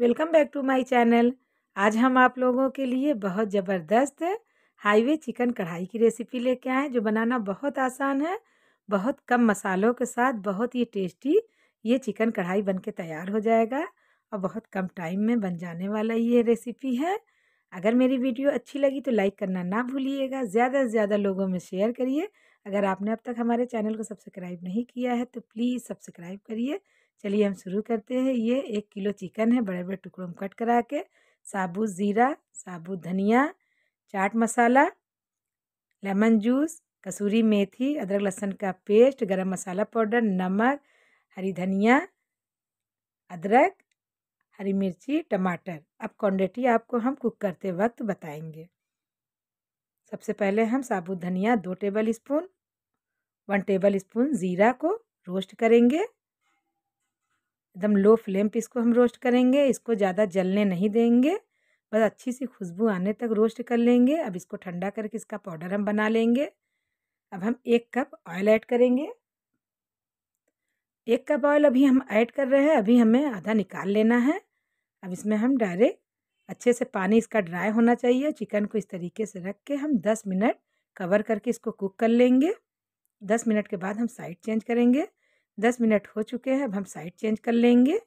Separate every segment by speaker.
Speaker 1: Welcome back to my channel. आज हम आप लोगों के लिए बहुत ज़बरदस्त हाईवे चिकन कढ़ाई की रेसिपी लेके आए जो बनाना बहुत आसान है, बहुत कम मसालों के साथ, बहुत ही टेस्टी ये चिकन कढ़ाई बन के तैयार हो जाएगा और बहुत कम टाइम में बन जाने वाला ये रेसिपी है। अगर मेरी वीडियो अच्छी लगी तो लाइक करना ना भूलिएगा, ज़्यादा से ज़्यादा लोगों में शेयर करिए। अगर आपने अब तक हमारे चैनल को सब्सक्राइब नहीं किया है तो प्लीज़ सब्सक्राइब करिए चलिए हम शुरू करते हैं। ये एक किलो चिकन है बड़े बड़े टुकड़ों में कट करा के। साबुत ज़ीरा, साबुत धनिया, चाट मसाला, लेमन जूस, कसूरी मेथी, अदरक लहसुन का पेस्ट, गरम मसाला पाउडर, नमक, हरी धनिया, अदरक, हरी मिर्ची, टमाटर। अब क्वान्टिटी आपको हम कुक करते वक्त बताएँगे। सबसे पहले हम साबुत धनिया दो tablespoon, one tablespoon ज़ीरा को रोस्ट करेंगे। एकदम लो फ्लेम पे इसको हम रोस्ट करेंगे, इसको ज़्यादा जलने नहीं देंगे, बस अच्छी सी खुशबू आने तक रोस्ट कर लेंगे। अब इसको ठंडा करके इसका पाउडर हम बना लेंगे। अब हम एक कप ऑयल ऐड करेंगे। एक कप ऑयल अभी हम ऐड कर रहे हैं, अभी हमें आधा निकाल लेना है। अब इसमें हम डायरेक्ट अच्छे से पानी इसका ड्राई होना चाहिए, चिकन को इस तरीके से रख के हम दस मिनट कवर करके इसको कुक कर लेंगे। दस मिनट के बाद हम साइड चेंज करेंगे। दस मिनट हो चुके हैं, अब हम साइड चेंज कर लेंगे।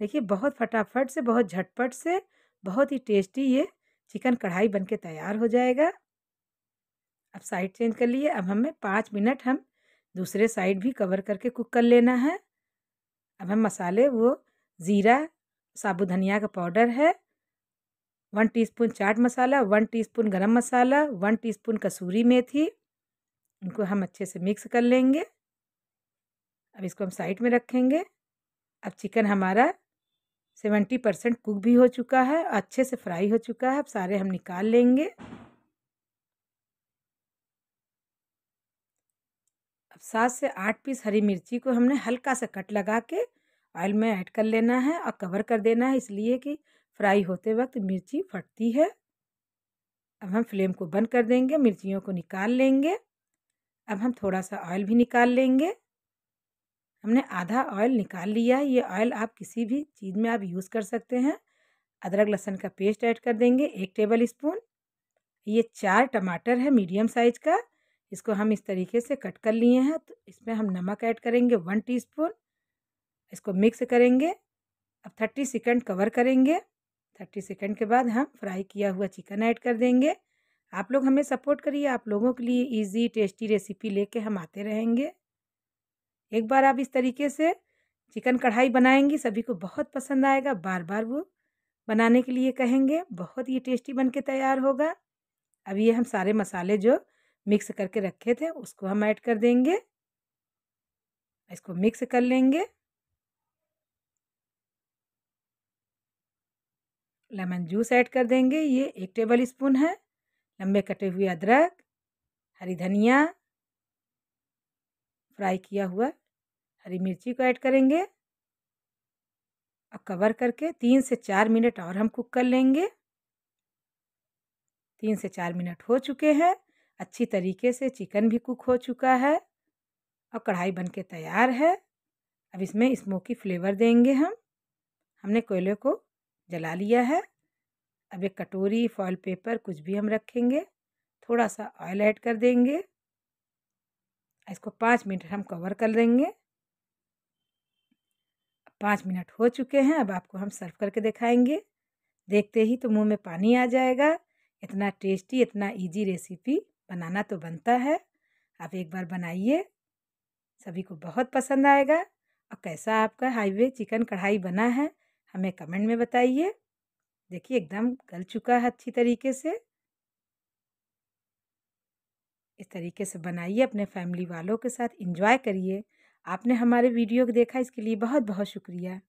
Speaker 1: देखिए, बहुत फटाफट से, बहुत झटपट से, बहुत ही टेस्टी ये चिकन कढ़ाई बन के तैयार हो जाएगा। अब साइड चेंज कर लिए, अब हमें पाँच मिनट हम दूसरे साइड भी कवर करके कुक कर लेना है। अब हम मसाले, वो ज़ीरा, साबुत धनिया का पाउडर है, one teaspoon chaat masala, one teaspoon garam masala, one teaspoon कसूरी मेथी, इनको हम अच्छे से मिक्स कर लेंगे। अब इसको हम साइड में रखेंगे। अब चिकन हमारा सेवेंटी परसेंट कुक भी हो चुका है, अच्छे से फ्राई हो चुका है, अब सारे हम निकाल लेंगे। अब सात से आठ पीस हरी मिर्ची को हमने हल्का सा कट लगा के ऑयल में ऐड कर लेना है और कवर कर देना है, इसलिए कि फ्राई होते वक्त मिर्ची फटती है। अब हम फ्लेम को बंद कर देंगे, मिर्चियों को निकाल लेंगे। अब हम थोड़ा सा ऑयल भी निकाल लेंगे। हमने आधा ऑयल निकाल लिया है। ये ऑयल आप किसी भी चीज़ में आप यूज़ कर सकते हैं। अदरक, लहसुन का पेस्ट ऐड कर देंगे एक टेबल स्पून ये चार टमाटर है मीडियम साइज़ का। इसको हम इस तरीके से कट कर लिए हैं। तो इसमें हम नमक ऐड करेंगे वन टीस्पून। इसको मिक्स करेंगे। अब थर्टी सेकंड कवर करेंगे। थर्टी सेकंड के बाद हम फ्राई किया हुआ चिकन ऐड कर देंगे। आप लोग हमें सपोर्ट करिए। आप लोगों के लिए इजी टेस्टी रेसिपी लेके हम आते रहेंगे। एक बार आप इस तरीके से चिकन कढ़ाई बनाएँगी, सभी को बहुत पसंद आएगा बार बार वो बनाने के लिए कहेंगे, बहुत ही टेस्टी बन के तैयार होगा। अब ये हम सारे मसाले जो मिक्स करके रखे थे, उसको हम ऐड कर देंगे। इसको मिक्स कर लेंगे। लेमन जूस ऐड कर देंगे, ये एक टेबल स्पून है, लंबे कटे हुए अदरक, हरी धनिया, फ्राई किया हुआ हरी मिर्ची को ऐड करेंगे और कवर करके तीन से चार मिनट और हम कुक कर लेंगे। तीन से चार मिनट हो चुके हैं, अच्छी तरीके से चिकन भी कुक हो चुका है और कढ़ाई बन के तैयार है। अब इसमें स्मोकी फ्लेवर देंगे हम। हमने कोयले को जला लिया है। अब एक कटोरी फॉयल पेपर कुछ भी हम रखेंगे, थोड़ा सा ऑयल ऐड कर देंगे। इसको पाँच मिनट हम कवर कर देंगे पाँच मिनट हो चुके हैं, अब आपको हम सर्व करके दिखाएँगे। देखते ही तो मुँह में पानी आ जाएगा। इतना टेस्टी, इतना इजी रेसिपी बनाना तो बनता है। आप एक बार बनाइए। सभी को बहुत पसंद आएगा। और कैसा आपका हाईवे चिकन कढ़ाई बना है, हमें कमेंट में बताइए। देखिए, एकदम गल चुका है अच्छी तरीके से। इस तरीके से बनाइए, अपने फैमिली वालों के साथ इंजॉय करिए। आपने हमारे वीडियो को देखा इसके लिए बहुत बहुत शुक्रिया।